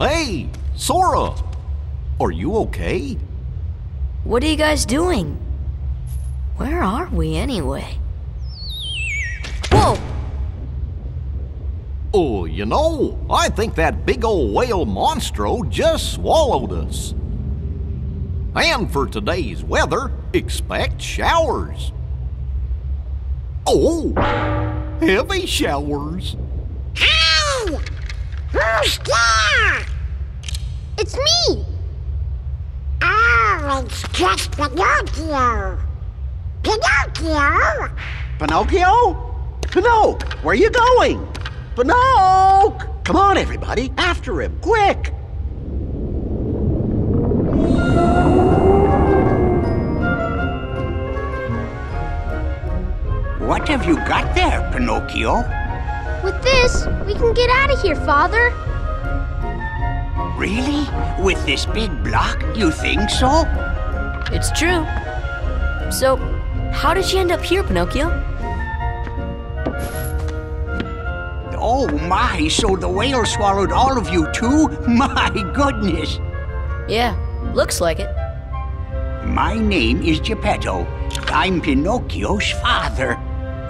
Hey, Sora! Are you okay? What are you guys doing? Where are we anyway? Whoa! Oh, you know, I think that big old whale monstro just swallowed us. And for today's weather, expect showers. Oh, heavy showers. Who's? It's me! Oh, it's just Pinocchio! Pinocchio! Pinocchio? Pinocchio, where are you going? Pinocchio! Come on, everybody, after him, quick! What have you got there, Pinocchio? With this, we can get out of here, Father. Really? With this big block, you think so? It's true. So, how did you end up here, Pinocchio? Oh my, so the whale swallowed all of you too? My goodness! Yeah, looks like it. My name is Geppetto. I'm Pinocchio's father.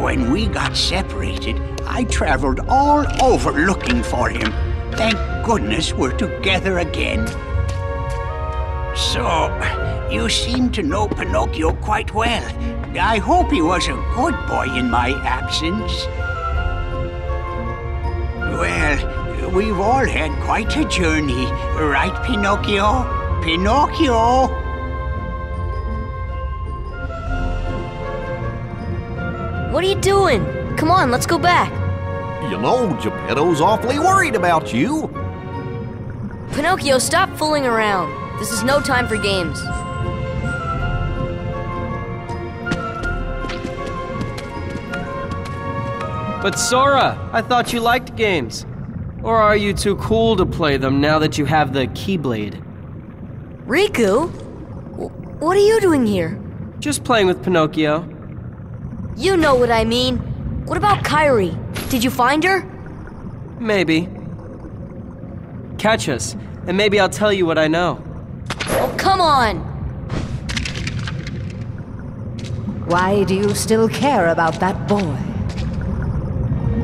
When we got separated, I traveled all over looking for him. Thank goodness we're together again. So, you seem to know Pinocchio quite well. I hope he was a good boy in my absence. Well, we've all had quite a journey, right, Pinocchio? Pinocchio! What are you doing? Come on, let's go back. You know, Geppetto's awfully worried about you. Pinocchio, stop fooling around. This is no time for games. But Sora, I thought you liked games. Or are you too cool to play them now that you have the Keyblade? Riku? W what are you doing here? Just playing with Pinocchio. You know what I mean. What about Kairi? Did you find her? Maybe. Catch us, and maybe I'll tell you what I know. Oh, come on! Why do you still care about that boy?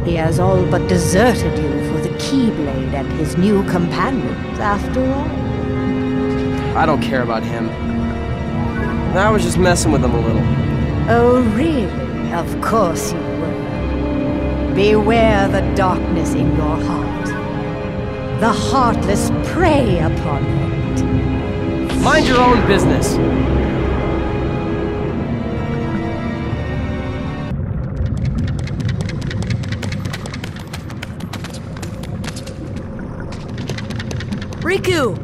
He has all but deserted you for the Keyblade and his new companions, after all. I don't care about him. I was just messing with him a little. Oh, really? Of course you were. Beware the darkness in your heart. The heartless prey upon it. Mind your own business. Riku!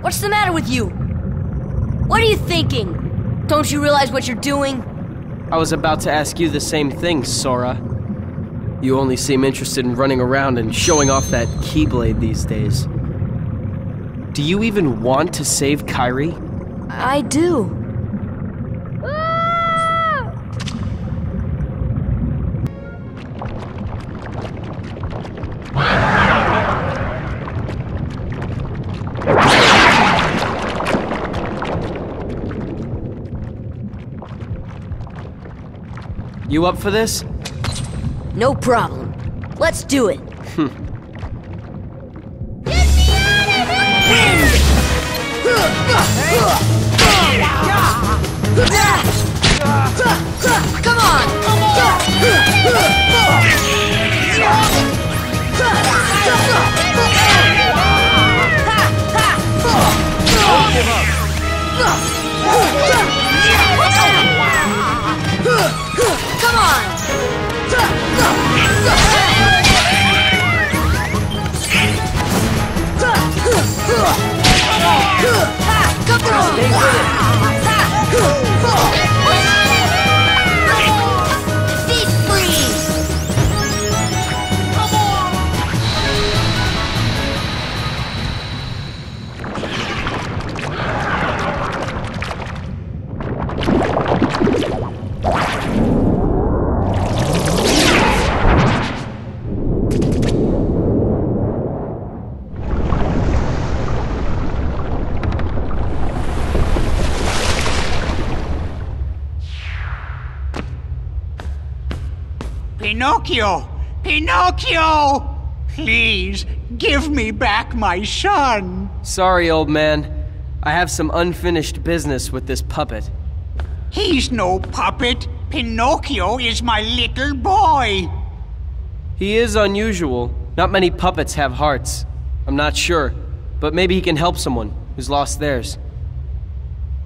What's the matter with you? What are you thinking? Don't you realize what you're doing? I was about to ask you the same thing, Sora. You only seem interested in running around and showing off that Keyblade these days. Do you even want to save Kairi? I do. You up for this? No problem. Let's do it. Get me out of here! Come on! Come Come on! Feet Pinocchio! Pinocchio! Please, give me back my son. Sorry, old man. I have some unfinished business with this puppet. He's no puppet. Pinocchio is my little boy. He is unusual. Not many puppets have hearts. I'm not sure, but maybe he can help someone who's lost theirs.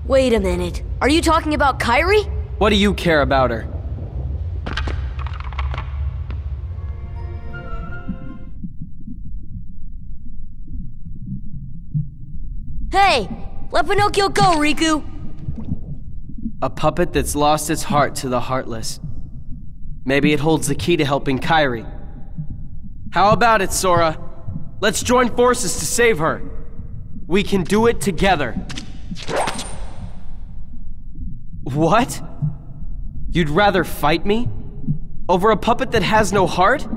Wait a minute. Are you talking about Kairi? What do you care about her? Let Pinocchio go, Riku! A puppet that's lost its heart to the heartless. Maybe it holds the key to helping Kairi. How about it, Sora? Let's join forces to save her. We can do it together. What? You'd rather fight me? Over a puppet that has no heart?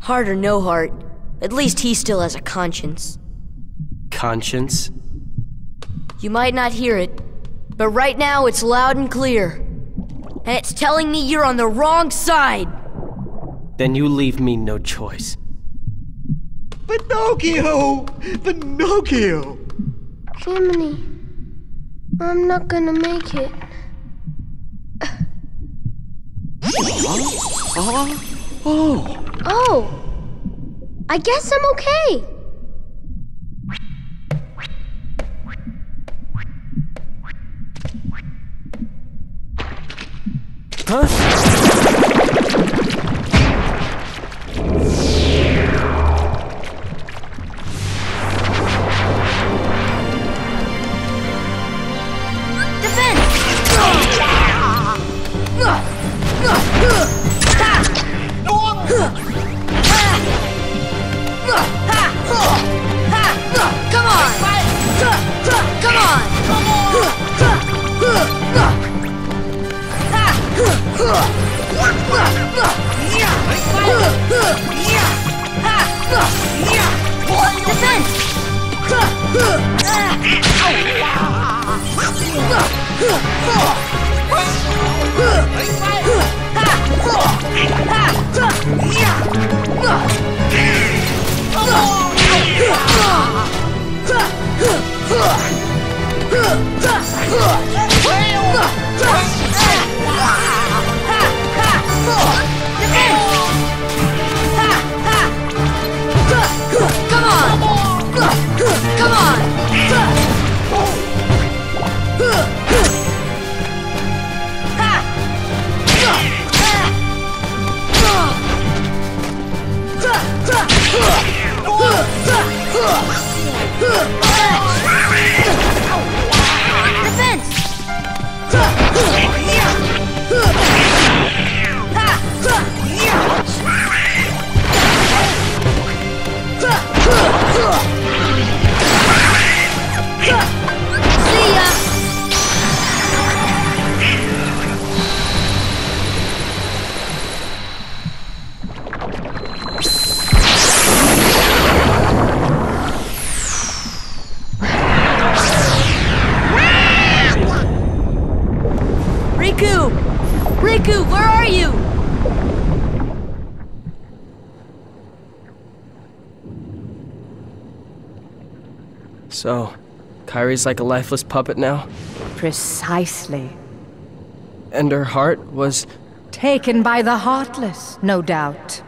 Heart or no heart, at least he still has a conscience. Conscience? You might not hear it, but right now it's loud and clear. And it's telling me you're on the wrong side! Then you leave me no choice. Pinocchio! Pinocchio! Jiminy, I'm not gonna make it. Oh, Oh, I guess I'm okay. Huh? Huh! So, Kairi's like a lifeless puppet now? Precisely. And her heart was. Taken by the heartless, no doubt.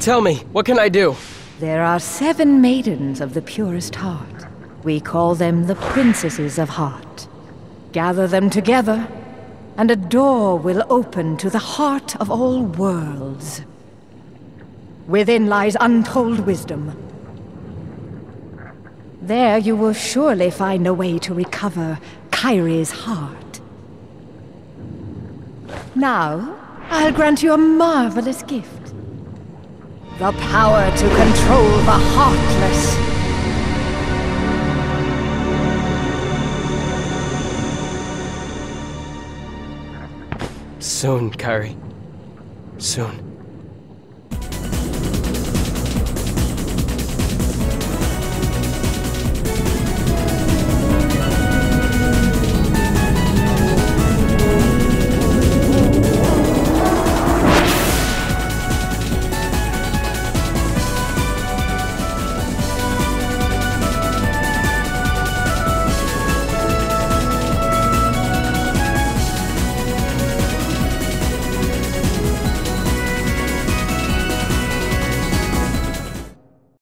Tell me, what can I do? There are seven maidens of the purest heart. We call them the princesses of heart. Gather them together, and a door will open to the heart of all worlds. Within lies untold wisdom. There you will surely find a way to recover Kairi's heart. Now, I'll grant you a marvelous gift. The power to control the heartless. Soon, Kairi. Soon.